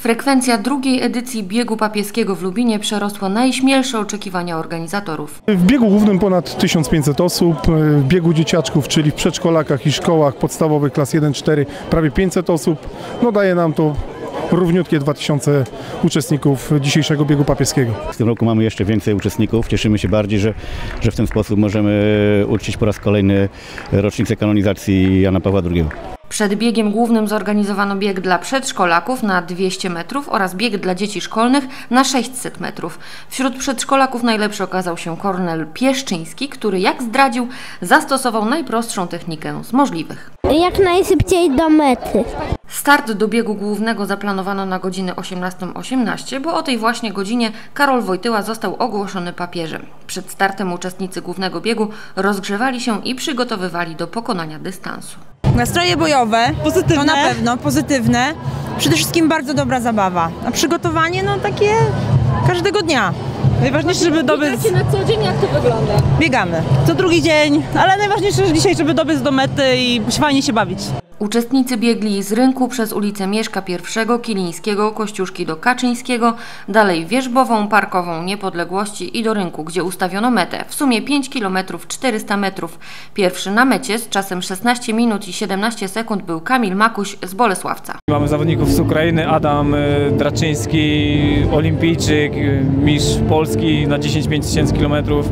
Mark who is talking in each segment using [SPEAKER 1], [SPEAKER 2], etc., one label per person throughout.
[SPEAKER 1] Frekwencja drugiej edycji biegu papieskiego w Lubinie przerosła najśmielsze oczekiwania organizatorów.
[SPEAKER 2] W biegu głównym ponad 1500 osób, w biegu dzieciaczków, czyli w przedszkolakach i szkołach podstawowych klas 1-4 prawie 500 osób. No daje nam to równiutkie 2000 uczestników dzisiejszego biegu papieskiego.
[SPEAKER 3] W tym roku mamy jeszcze więcej uczestników. Cieszymy się bardziej, że, że w ten sposób możemy uczcić po raz kolejny rocznicę kanonizacji Jana Pawła II.
[SPEAKER 1] Przed biegiem głównym zorganizowano bieg dla przedszkolaków na 200 metrów oraz bieg dla dzieci szkolnych na 600 metrów. Wśród przedszkolaków najlepszy okazał się Kornel Pieszczyński, który jak zdradził, zastosował najprostszą technikę z możliwych.
[SPEAKER 4] Jak najszybciej do mety.
[SPEAKER 1] Start do biegu głównego zaplanowano na godzinę 18.18, bo o tej właśnie godzinie Karol Wojtyła został ogłoszony papieżem. Przed startem uczestnicy głównego biegu rozgrzewali się i przygotowywali do pokonania dystansu.
[SPEAKER 5] Nastroje bojowe, pozytywne. to na pewno, pozytywne. Przede wszystkim bardzo dobra zabawa. A przygotowanie, no takie każdego dnia. Najważniejsze, żeby dobyć...
[SPEAKER 6] Biegacie na co dzień, jak to wygląda?
[SPEAKER 5] Biegamy. Co drugi dzień, ale najważniejsze dzisiaj, żeby dobyć do mety i fajnie się bawić.
[SPEAKER 1] Uczestnicy biegli z rynku przez ulicę Mieszka I, Kilińskiego, Kościuszki do Kaczyńskiego, dalej Wierzbową, Parkową, Niepodległości i do rynku, gdzie ustawiono metę. W sumie 5 km 400 metrów. Pierwszy na mecie z czasem 16 minut i 17 sekund był Kamil Makuś z Bolesławca.
[SPEAKER 7] Mamy zawodników z Ukrainy, Adam y, Draczyński, olimpijczyk, y, mistrz Polski na 10-5 tysięcy kilometrów.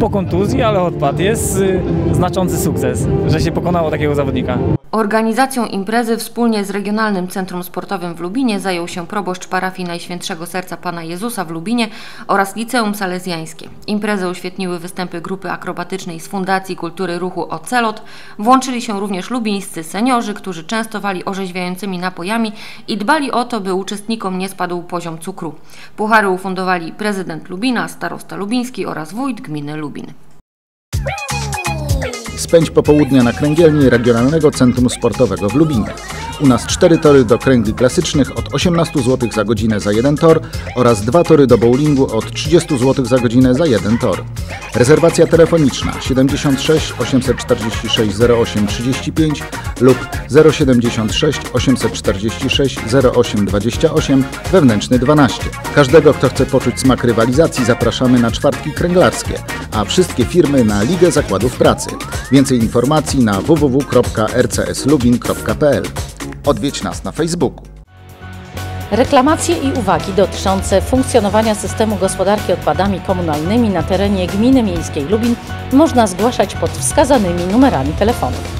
[SPEAKER 7] Po kontuzji, ale odpadł. Jest y, znaczący sukces, że się pokonało takiego zawodnika.
[SPEAKER 1] Organizacją imprezy wspólnie z Regionalnym Centrum Sportowym w Lubinie zajął się proboszcz parafii Najświętszego Serca Pana Jezusa w Lubinie oraz Liceum Salezjańskie. Imprezę uświetniły występy grupy akrobatycznej z Fundacji Kultury Ruchu Ocelot. Włączyli się również lubińscy seniorzy, którzy częstowali orzeźwiającymi napojami i dbali o to, by uczestnikom nie spadł poziom cukru. Puchary ufundowali prezydent Lubina, starosta lubiński oraz wójt gminy Lubin.
[SPEAKER 8] Spędź popołudnia na kręgielni Regionalnego Centrum Sportowego w Lubinie. U nas cztery tory do kręgli klasycznych od 18 zł za godzinę za jeden tor oraz dwa tory do bowlingu od 30 zł za godzinę za jeden tor. Rezerwacja telefoniczna 76 846 08 35 lub 076 846 08 28 wewnętrzny 12. Każdego, kto chce poczuć smak rywalizacji zapraszamy na czwartki kręglarskie, a wszystkie firmy na Ligę Zakładów Pracy. Więcej informacji na www.rcslubin.pl. Odwiedź nas na Facebooku.
[SPEAKER 9] Reklamacje i uwagi dotyczące funkcjonowania systemu gospodarki odpadami komunalnymi na terenie Gminy Miejskiej Lubin można zgłaszać pod wskazanymi numerami telefonów.